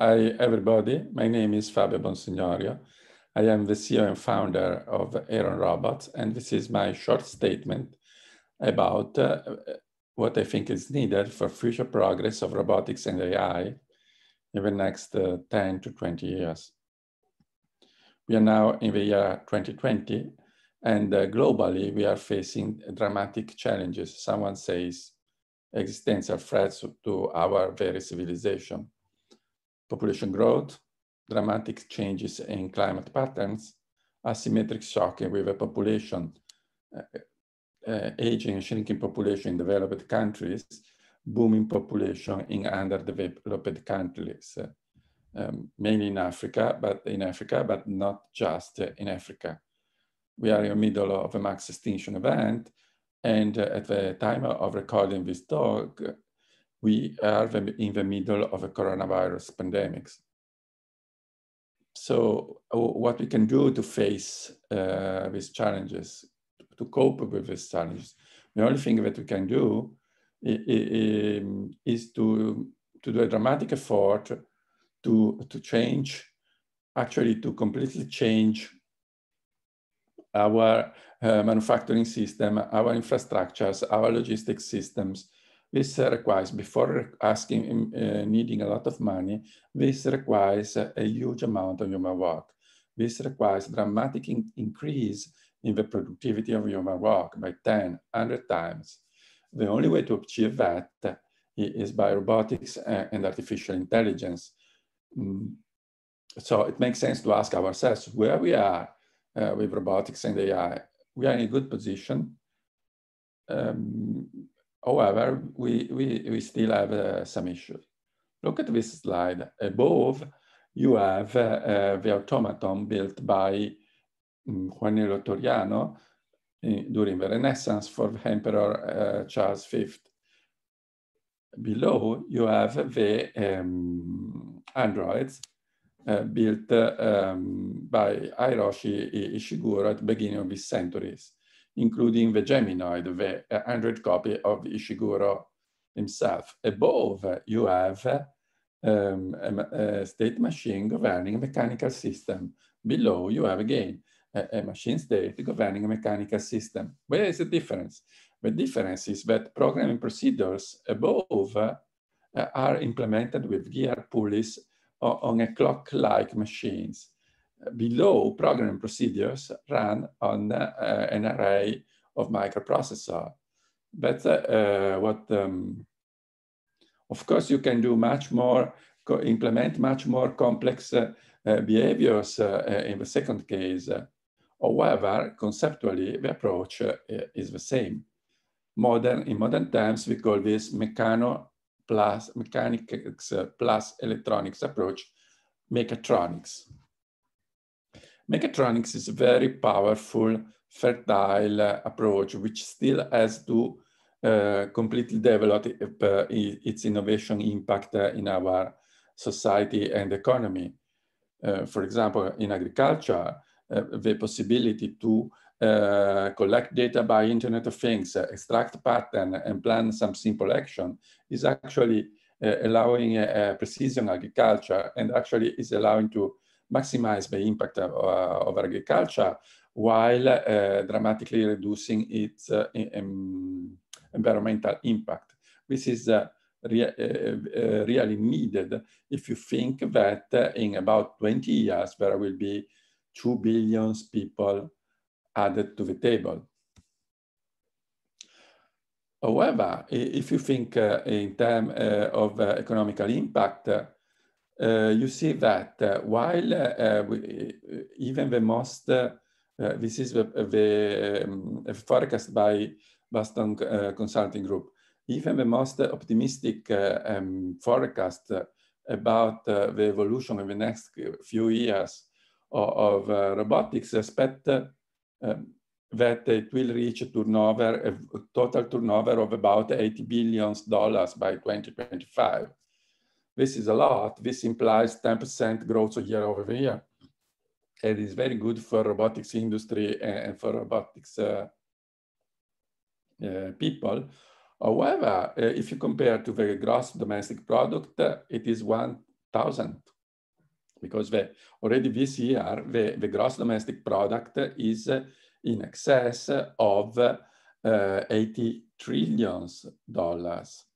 Hi, everybody. My name is Fabio Bonsignorio. I am the CEO and founder of Heron Robots, and this is my short statement about uh, what I think is needed for future progress of robotics and AI in the next uh, 10 to 20 years. We are now in the year 2020, and uh, globally we are facing dramatic challenges. Someone says existential threats to our very civilization. Population growth, dramatic changes in climate patterns, asymmetric shock with a population, uh, uh, aging shrinking population in developed countries, booming population in underdeveloped countries, uh, um, mainly in Africa, but in Africa, but not just in Africa. We are in the middle of a mass extinction event, and uh, at the time of recording this talk, we are in the middle of a coronavirus pandemic. So what we can do to face uh, these challenges, to cope with these challenges, the only thing that we can do is to, to do a dramatic effort to, to change, actually to completely change our uh, manufacturing system, our infrastructures, our logistics systems. This uh, requires, before asking, um, uh, needing a lot of money, this requires a, huge amount of human work. This requires dramatic in increase in the productivity of human work by 10, 100 times. The only way to achieve that is by robotics and artificial intelligence. Mm. So it makes sense to ask ourselves where we are uh, with robotics and AI. We are in a good position. Um, however, we, we, we still have uh, some issues. Look at this slide. Above, you have uh, uh the automaton built by um, Juanelo Turriano during the Renaissance for the Emperor uh, Charles V. Below, you have the um, androids uh, built um, by Hiroshi Ishiguro at the beginning of this century, including the Geminoid, the android copy of Ishiguro himself. Above, you have um, a, a, state machine governing a mechanical system. Below, you have again a, a, machine state governing a mechanical system. Where is the difference? The difference is that programming procedures above uh, are implemented with gear pulleys on a clock-like machines. Below, programming procedures run on uh, an array of microprocessor. But uh, what, um, of course, you can do much more, implement much more complex uh, behaviors in the second case. However, conceptually, the approach is the same. Modern, in modern times, we call this mechano plus mechanics plus electronics approach, mechatronics. Mechatronics is a very powerful, fertile uh, approach, which still has to uh, completely develop uh, its innovation impact uh, in our society and economy. Uh, for example, in agriculture, uh, the possibility to collect data by Internet of Things, extract pattern, and plan some simple action is actually allowing precision agriculture and actually is allowing to maximize the impact of, of agriculture while dramatically reducing its um, environmental impact. This is Re uh, really needed if you think that uh, in about 20 years there will be 2 billion people added to the table. However, if you think uh, in terms uh, of uh, economical impact, uh, you see that uh, while uh, we, even the most, this is the, the um, forecast by Boston Consulting Group, even the most optimistic um, forecast about the evolution in the next few years of, of robotics expect um, that it will reach a turnover, a total turnover of about 80 billion dollars by 2025. This is a lot. This implies 10% growth year over year. And It is very good for robotics industry and for robotics uh, uh, people. However, uh, if you compare to the gross domestic product, uh, it is one thousand because the, already this year, the, the gross domestic product is in excess of uh, 80 trillions dollars.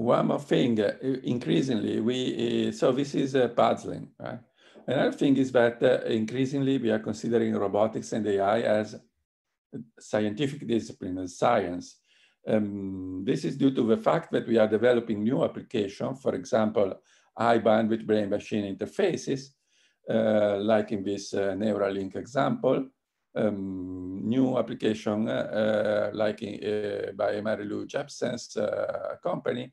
One more thing, uh, increasingly, we, uh, so this is uh, puzzling, right? Another thing is that uh, increasingly we are considering robotics and AI as scientific discipline, as science. Um, this is due to the fact that we are developing new applications, for example, high bandwidth brain-machine interfaces, uh, like in this uh, Neuralink example, um, new application like in, by Mary Lou Jepsen's company,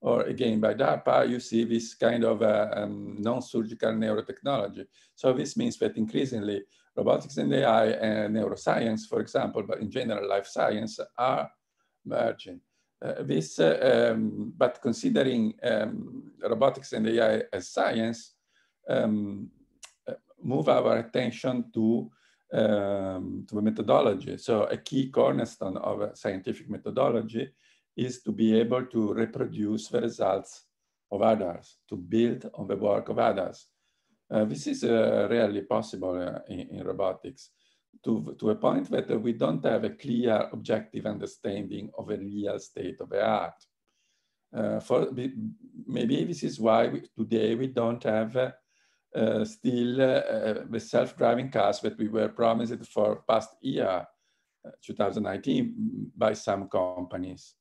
or again by DARPA, you see this kind of uh, um, non-surgical neurotechnology. So this means that increasingly robotics and AI and neuroscience, for example, but in general life science are merging. Uh, this, uh, um, but considering um, robotics and AI as science, um, move our attention to, um, to the methodology. So a key cornerstone of a scientific methodology is to be able to reproduce the results of others, to build on the work of others. Uh, this is uh, rarely possible uh, in, in, robotics to, to a point that we don't have a clear objective understanding of a real state of the art. Uh, for maybe this is why we, today we don't have uh, uh, still the self-driving cars that we were promised for past year, 2019, by some companies.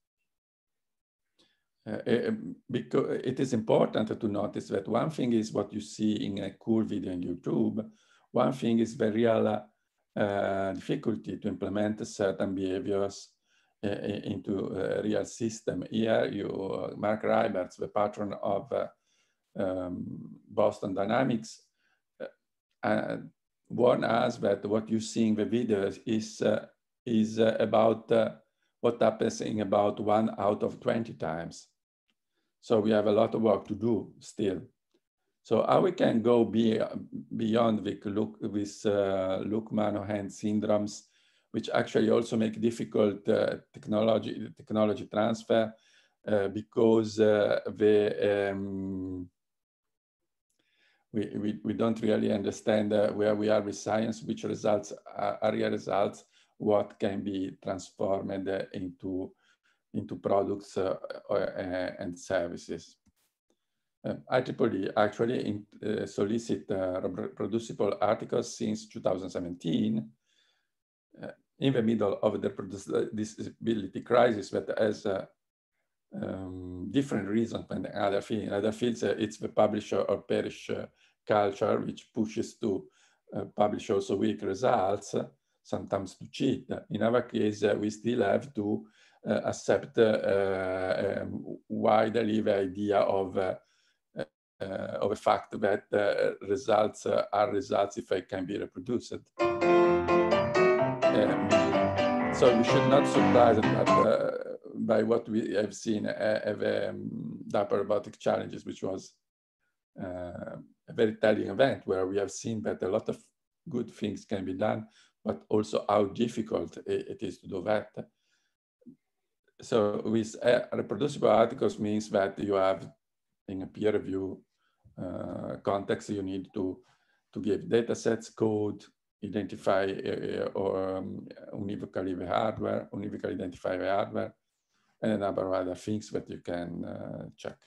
Uh, because it is important to notice that one thing is what you see in a cool video on YouTube. One thing is the real uh, difficulty to implement certain behaviors uh, into a real system. Here, you, Marc Raiberts, the patron of uh, um, Boston Dynamics, uh, warn us that what you see in the videos is, uh, is about what happens in about one out of 20 times. So we have a lot of work to do still. So how we can go be, beyond with, look, with uh, Luckman-Hand syndromes, which actually also make difficult uh, technology, technology transfer uh, because uh, the, um, we, we, we don't really understand uh, where we are with science, which results are, are results, what can be transformed into, into products uh, and services. Um, IEEE actually in, uh, solicit uh, reproducible articles since 2017 uh, in the middle of the disability crisis has uh, um, different reasons than other fields. In other fields, uh, it's the publisher or perish uh, culture, which pushes to publish also weak results, sometimes to cheat. In our case, we still have to accept um, widely the idea of uh, of the fact that uh, results uh, are results if they can be reproduced. Um, so we should not surprise that, by what we have seen of um, DARPA robotic challenges, which was a very telling event where we have seen that a lot of good things can be done, but also how difficult it is to do that. So with uh, reproducible articles means that you have in a peer review uh, context, you need to, to give data sets, code, identify uh, or um, univocally the hardware, univocally identify the hardware, and a number of other things that you can uh, check.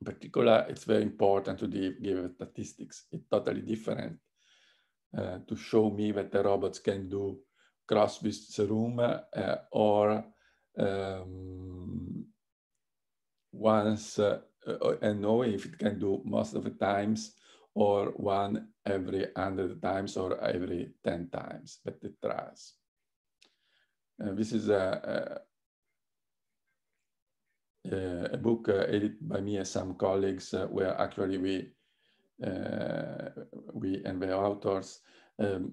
In particular, it's very important to give statistics. It's totally different uh, to show me that the robots can do cross this room uh, or um, once uh, and knowing if it can do most of the times or one every 100 times or every 10 times that it tries. Uh, this is a, a, a book uh, edited by me and some colleagues uh, where actually we, we and the authors um,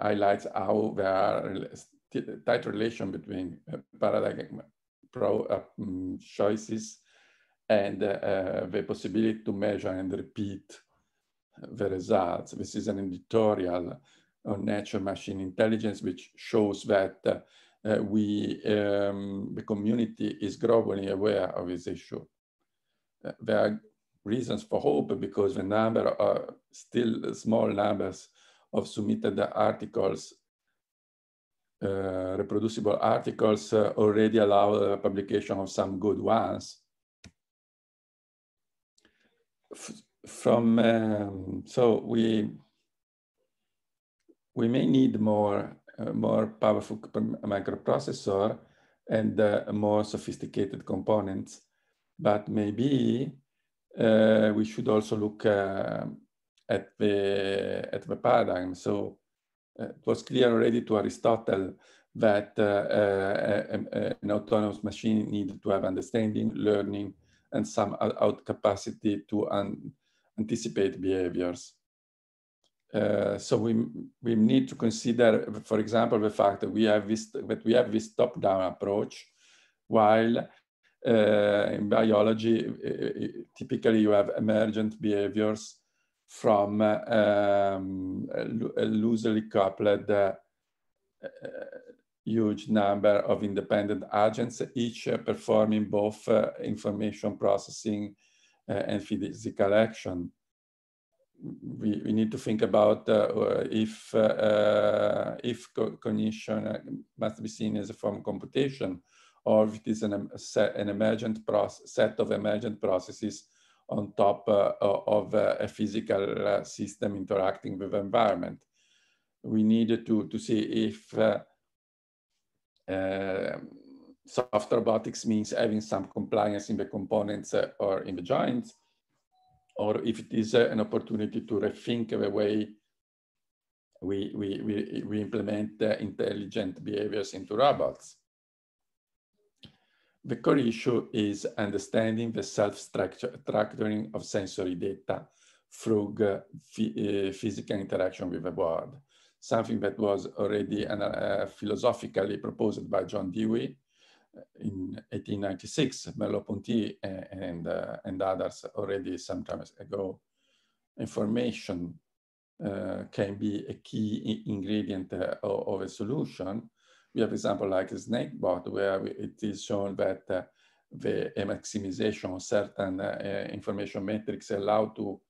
highlights how there are tight relation between paradigm pro um, choices and uh, the possibility to measure and repeat the results. This is an editorial on nature machine intelligence, which shows that uh, uh, we, um, the community is growing aware of this issue. Uh, there are reasons for hope because the number are still small numbers of submitted articles, uh, reproducible articles uh, already allow publication of some good ones. F from, um, so we, we may need more uh, more powerful microprocessor and uh, more sophisticated components. But maybe uh, we should also look uh, at the at the paradigm. So uh, it was clear already to Aristotle that uh, an autonomous machine needed to have understanding, learning, and some out capacity to anticipate behaviors. Uh, so we we need to consider, for example, the fact that we have this that we have this top-down approach, while uh, in biology uh, typically you have emergent behaviors from uh, um, a uh, loosely coupled uh, uh, huge number of independent agents, each performing both information processing and physical action. We, we need to think about uh, if uh, if cognition must be seen as a form of computation or if it is an, an emergent process, set of emergent processes on top uh, of a physical uh, system interacting with environment. We needed to, to see if uh, uh, soft robotics means having some compliance in the components or in the joints, or if it is an opportunity to rethink the way we, we, we, we implement intelligent behaviors into robots. The core issue is understanding the self-structuring of sensory data through uh, physical interaction with the world, something that was already uh, philosophically proposed by John Dewey in 1896, Merleau-Ponty and, uh, and others already some time ago, information uh, can be a key ingredient uh, of, a solution. We have example like Snakebot, where it is shown that uh, the maximization of certain uh, information metrics allow to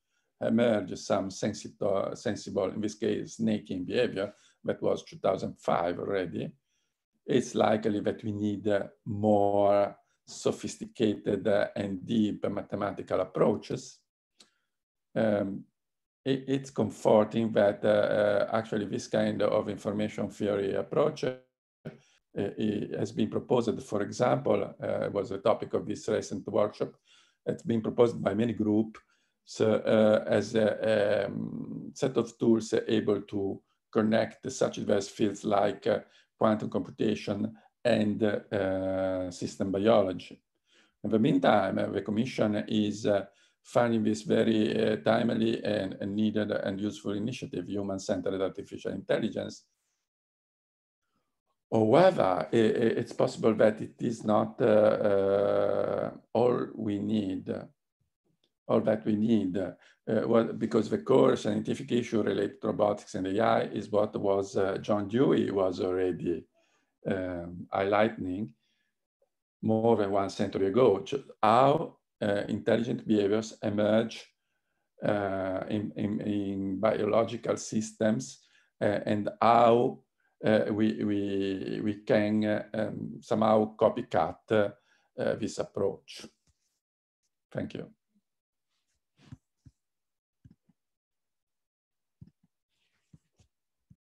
emerge some sensible, sensible, in this case, snaking behavior that was 2005 already it's likely that we need uh, more sophisticated uh, and deep mathematical approaches. Um, it, it's comforting that uh, actually this kind of information theory approach has been proposed, for example, uh, was the topic of this recent workshop. It's been proposed by many groups so, uh, as a um, set of tools able to connect such diverse fields like uh, quantum computation, and uh, system biology. In the meantime, uh, the Commission is uh, finding this very uh, timely and, and, needed and useful initiative, human-centered artificial intelligence. However, it's possible that it is not uh, uh, all we need, all that we need, well, because the core scientific issue related to robotics and AI is what was John Dewey was already um, highlighting more than one century ago, how uh, intelligent behaviors emerge uh, in, in, in, biological systems uh, and how uh, we, we, we can um, somehow copycat uh, this approach. Thank you.